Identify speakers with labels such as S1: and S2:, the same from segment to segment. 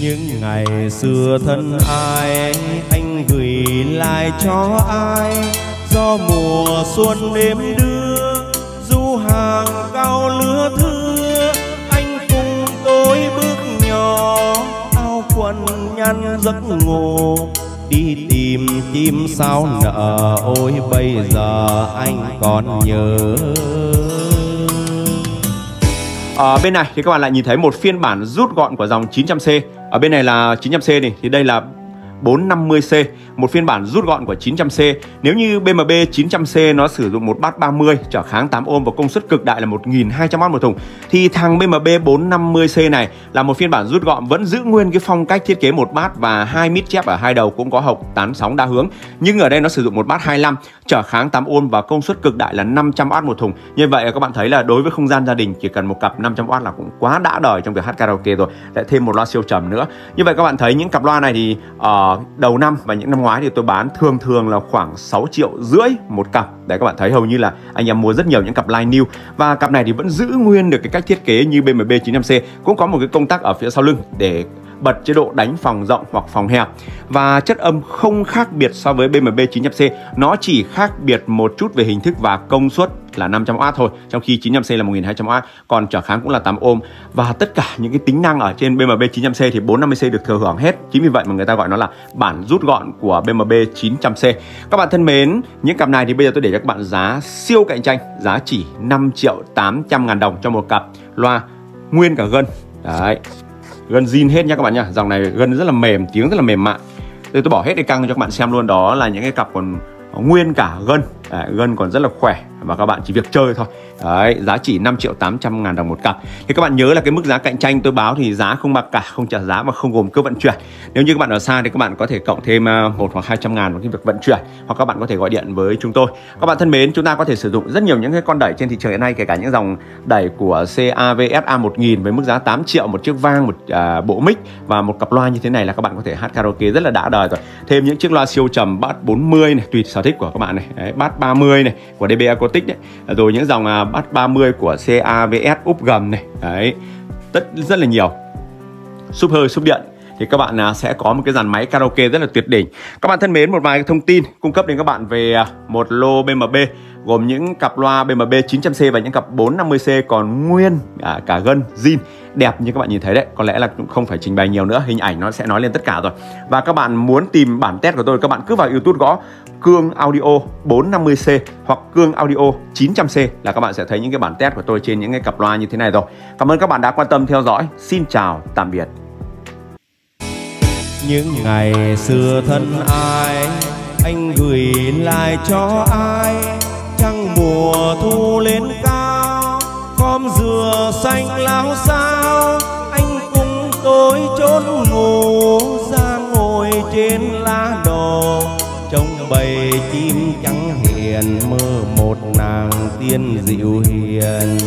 S1: những ngày xưa thân ai, anh gửi lại cho ai? Do mùa xuân đêm đưa, du hàng cao lứa thưa, anh cùng tôi bước nhỏ, áo quần nhăn giấc ngủ, đi tìm chim sao nở. Ôi bây giờ anh còn nhớ
S2: ở bên này thì các bạn lại nhìn thấy một phiên bản rút gọn của dòng 900C ở bên này là 900C này thì đây là 450C một phiên bản rút gọn của 900C nếu như BMB 900C nó sử dụng một bát 30 trở kháng 8 ohm và công suất cực đại là 1200W một thùng, thì thằng BMB 450C này là một phiên bản rút gọn vẫn giữ nguyên cái phong cách thiết kế một bát và hai mít chép ở hai đầu cũng có hộc tán sóng đa hướng. Nhưng ở đây nó sử dụng một bát 25 trở kháng 8 ohm và công suất cực đại là 500W một thùng. Như vậy các bạn thấy là đối với không gian gia đình, chỉ cần một cặp 500W là cũng quá đã đời trong việc hát karaoke rồi. Lại thêm một loa siêu trầm nữa. Như vậy các bạn thấy những cặp loa này thì ờ, ở đầu năm và những năm ngoái thì tôi bán thường thường là khoảng 6 triệu rưỡi một cặp. Đấy, các bạn thấy hầu như là anh em mua rất nhiều những cặp line new. Và cặp này thì vẫn giữ nguyên được cái cách thiết kế như BMB 95C cũng có một cái công tắc ở phía sau lưng để bật chế độ đánh phòng rộng hoặc phòng hẹp. Và chất âm không khác biệt so với BMB 95C nó chỉ khác biệt một chút về hình thức và công suất là 500W thôi trong khi 900C là 1200W còn trở kháng cũng là 8 ohm. Và tất cả những cái tính năng ở trên BMB 900C thì 450C được thừa hưởng hết. Chính vì vậy mà người ta gọi nó là bản rút gọn của BMB 900C các bạn thân mến những cặp này thì bây giờ tôi để cho các bạn giá siêu cạnh tranh giá chỉ 5 triệu 800 ngàn đồng cho một cặp loa nguyên cả gân. Đấy gân zin hết nha các bạn nha. Dòng này gân rất là mềm tiếng rất là mềm mại. Đây tôi bỏ hết cái căng cho các bạn xem luôn đó là những cái cặp còn nguyên cả gân. À, gân còn rất là khỏe và các bạn chỉ việc chơi thôi. Đấy, giá chỉ 5 triệu 800 ngàn đồng một cặp. Thì các bạn nhớ là cái mức giá cạnh tranh tôi báo thì giá không bạc cả không trả giá và không gồm cước vận chuyển. Nếu như các bạn ở xa thì các bạn có thể cộng thêm à, một hoặc 200 ngàn vào cái việc vận chuyển hoặc các bạn có thể gọi điện với chúng tôi. Các bạn thân mến chúng ta có thể sử dụng rất nhiều những cái con đẩy trên thị trường hiện nay kể cả những dòng đẩy của CAVSA 1000 với mức giá 8 triệu một chiếc vang một à, bộ mic và một cặp loa như thế này là các bạn có thể hát karaoke rất là đã đời rồi. Thêm những chiếc loa siêu trầm bass 40 này tùy sở thích của các bạn này. Đấy, bass 30 này của DBA. Acoustic đấy. À, rồi những dòng à, bát 30 của CAVS úp gầm này, đấy rất rất là nhiều. Súp hơi, súp điện. Thì các bạn à, sẽ có một cái dàn máy karaoke rất là tuyệt đỉnh. Các bạn thân mến, một vài thông tin cung cấp đến các bạn về một lô BMB gồm những cặp loa BMB 900C và những cặp 450C còn nguyên cả gân, zin đẹp như các bạn nhìn thấy đấy. Có lẽ là cũng không phải trình bày nhiều nữa, hình ảnh nó sẽ nói lên tất cả rồi. Và các bạn muốn tìm bản test của tôi, các bạn cứ vào YouTube gõ cương audio 450C hoặc cương audio 900C là các bạn sẽ thấy những cái bản test của tôi trên những cái cặp loa như thế này rồi. Cảm ơn các bạn đã quan tâm theo dõi. Xin chào, tạm biệt.
S1: Những ngày xưa thân ai, anh gửi lại cho ai? Trăng mùa thu lên cao, khóm dừa xanh láo xa ngủ ra ngồi trên lá đồ trông bầy chim trắng hiền, mơ một nàng tiên dịu hiền.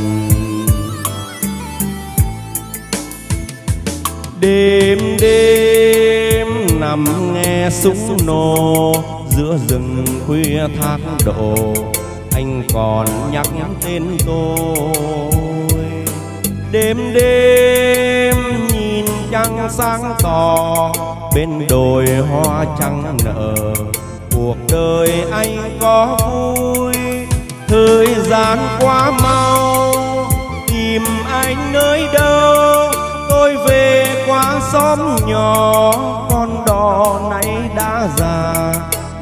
S1: Đêm đêm nằm nghe súng nổ. Giữa rừng khuya thác độ anh còn nhắc tên tôi. Đêm đêm trăng sáng tỏ, bên đồi hoa trắng nở. Cuộc đời anh có vui, thời gian quá mau. Tìm anh nơi đâu, tôi về qua xóm nhỏ. Con đò này đã già,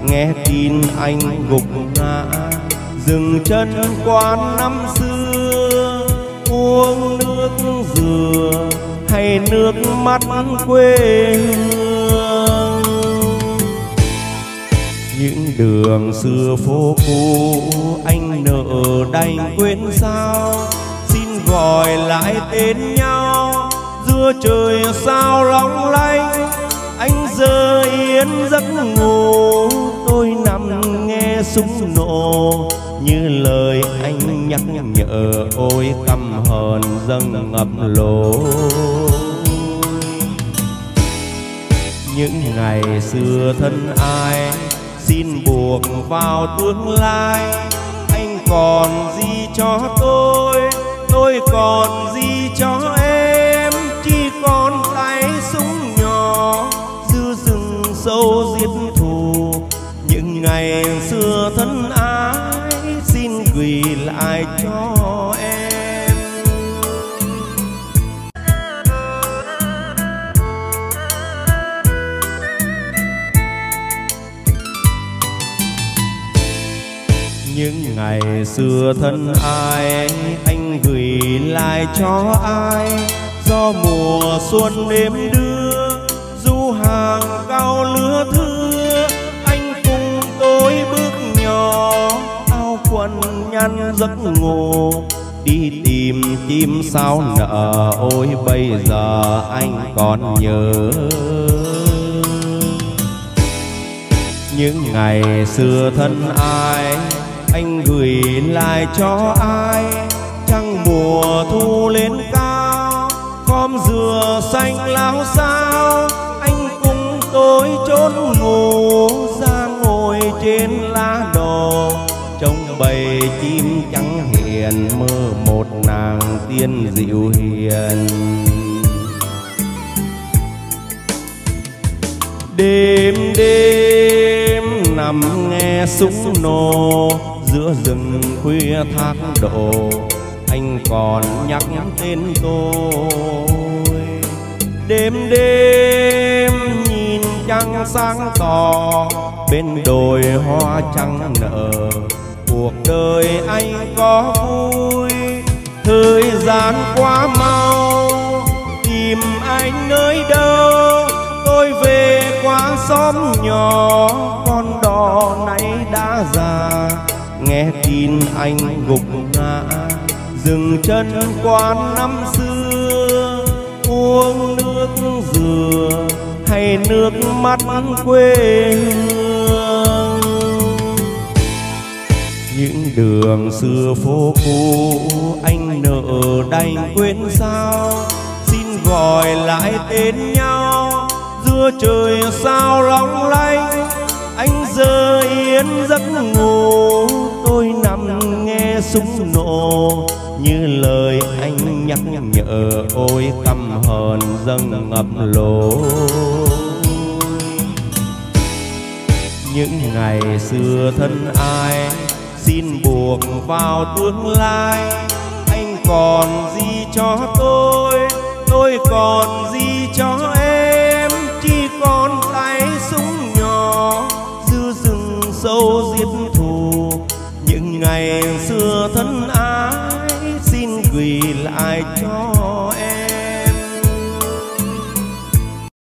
S1: nghe tin anh gục ngã. Dừng chân quán năm xưa, uống nước dừa hay nước mắt quê hương. Những đường xưa phố cũ anh nợ đành quên sao? Xin gọi lại tên nhau, giữa trời sao long lanh? Anh giờ yên giấc ngủ, tôi nằm nghe súng nổ như lời nhắc nhở, ôi căm hờn dâng ngập lối. Những ngày xưa thân ai, xin buộc vào tương lai. Anh còn gì cho tôi tôi còn gì cho em? Chỉ còn tay súng nhỏ dư rừng sâu giết thù. Những ngày xưa thân những ngày xưa thân ai, anh gửi lại cho ai? Do mùa xuân đêm đưa, du hàng cao lứa thưa, anh cùng tôi bước nhỏ, áo quần nhăn giấc ngủ, đi tìm chim sao nợ ôi, bây giờ anh còn nhớ. Những ngày xưa thân ai anh gửi lại cho ai? Trăng mùa thu lên cao, khóm dừa xanh láo sao anh cùng tôi trốn ngủ, ra ngồi trên lá đồ trông bầy chim trắng hiền, mơ một nàng tiên dịu hiền. Đêm đêm nằm nghe súng nổ giữa rừng khuya thác độ anh còn nhắc tên tôi. Đêm đêm nhìn trăng sáng tỏ, bên đồi hoa trăng nở. Cuộc đời anh có vui, thời gian quá mau. Anh gục ngã. Dừng chân quán năm xưa, uống nước dừa hay nước mắt quê hương? Những đường xưa phố cũ, anh nợ đành quên sao? Xin gọi lại tên nhau giữa trời sao long lanh? Anh giờ yên giấc ngủ súng nổ. Như lời anh nhắc nhở, ôi căm hờn dâng ngập lỗ. Những ngày xưa thân ai, xin buộc vào tương lai. Anh còn gì cho tôi tôi còn gì cho em?